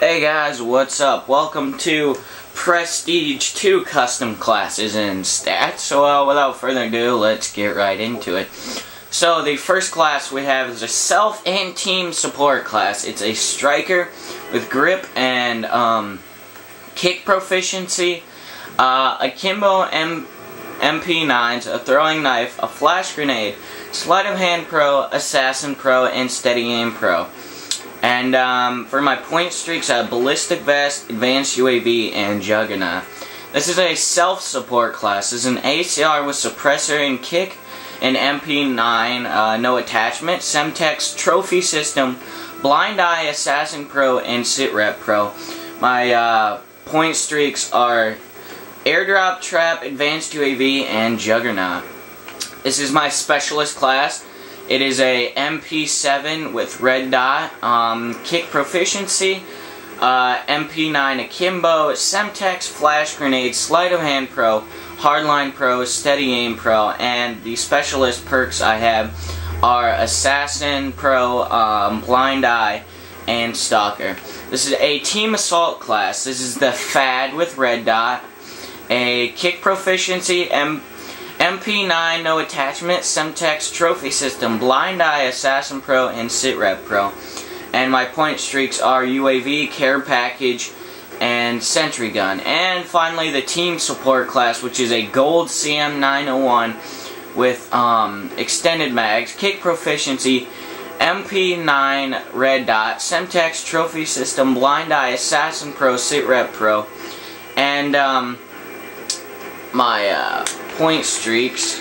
Hey guys, what's up? Welcome to Prestige 2 custom classes and stats. So uh, without further ado, let's get right into it. So the first class we have is a self and team support class. It's a striker with grip and um, kick proficiency, uh, akimbo M MP9s, a throwing knife, a flash grenade, sleight of hand pro, assassin pro, and steady aim pro. And um, for my point streaks, I have Ballistic Vest, Advanced UAV, and Juggernaut. This is a self-support class. It's an ACR with Suppressor and Kick, an MP9, uh, no attachment, Semtex Trophy System, Blind Eye, Assassin Pro, and Sitrep Pro. My uh, point streaks are Airdrop, Trap, Advanced UAV, and Juggernaut. This is my specialist class. It is a MP7 with red dot, um, kick proficiency, uh, MP9 Akimbo, Semtex Flash Grenade, Sleight of Hand Pro, Hardline Pro, Steady Aim Pro, and the specialist perks I have are Assassin Pro, um, Blind Eye, and Stalker. This is a Team Assault class. This is the FAD with red dot a kick proficiency, M MP9 no attachment, Semtex trophy system, Blind Eye Assassin Pro, and Sitrep Pro. And my point streaks are UAV, Care Package, and Sentry Gun. And finally the team support class, which is a gold CM901 with um, extended mags, kick proficiency, MP9 red dot, Semtex trophy system, Blind Eye Assassin Pro, Sitrep Pro, and um, my uh, point streaks,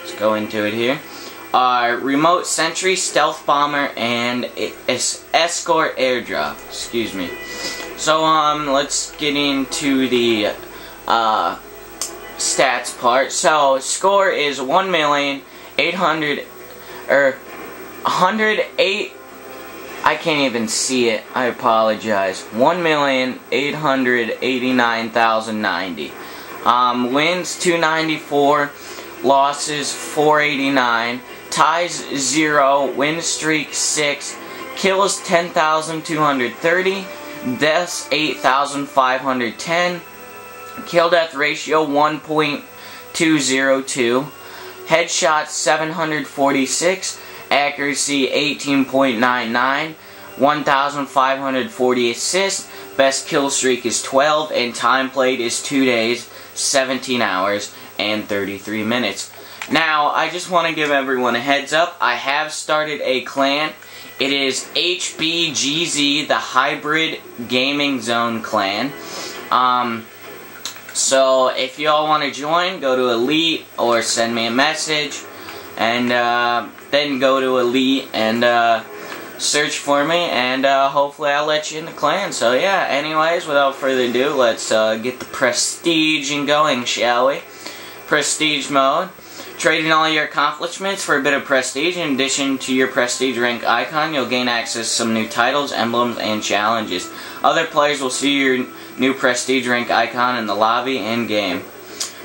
let's go into it here, are Remote Sentry, Stealth Bomber, and Escort Airdrop. Excuse me. So, um, let's get into the uh, stats part. So, score is 1,800, or 108, I can't even see it, I apologize, 1,889,090. Um, wins 294, losses 489, ties 0, win streak 6, kills 10,230, deaths 8,510, kill death ratio 1.202, headshots 746, accuracy 18.99, 1,540 assists, best kill streak is 12, and time played is 2 days. 17 hours and 33 minutes. Now, I just want to give everyone a heads up. I have started a clan. It is HBGZ, the Hybrid Gaming Zone clan. Um, so, if y'all want to join, go to Elite or send me a message. And uh, then go to Elite and uh, search for me, and uh, hopefully I'll let you in the clan. So yeah, anyways, without further ado, let's uh, get the prestige and going, shall we? Prestige mode. Trading all your accomplishments for a bit of prestige. In addition to your prestige rank icon, you'll gain access to some new titles, emblems, and challenges. Other players will see your new prestige rank icon in the lobby and game.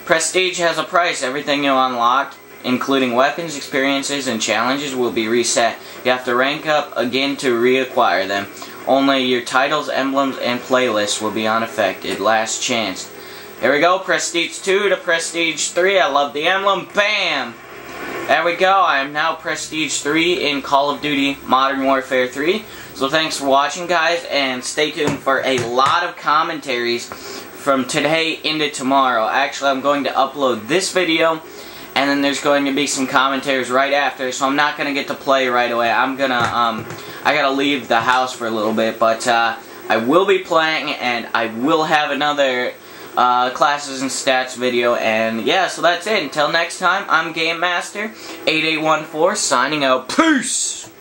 Prestige has a price. Everything you unlocked including weapons, experiences, and challenges will be reset. You have to rank up again to reacquire them. Only your titles, emblems, and playlists will be unaffected. Last chance. There we go, Prestige 2 to Prestige 3. I love the emblem. Bam! There we go. I am now Prestige 3 in Call of Duty Modern Warfare 3. So thanks for watching, guys, and stay tuned for a lot of commentaries from today into tomorrow. Actually, I'm going to upload this video and then there's going to be some commentaries right after, so I'm not going to get to play right away. I'm going to, um, I got to leave the house for a little bit, but, uh, I will be playing, and I will have another, uh, classes and stats video, and yeah, so that's it. Until next time, I'm Game Master, 8814, signing out. Peace!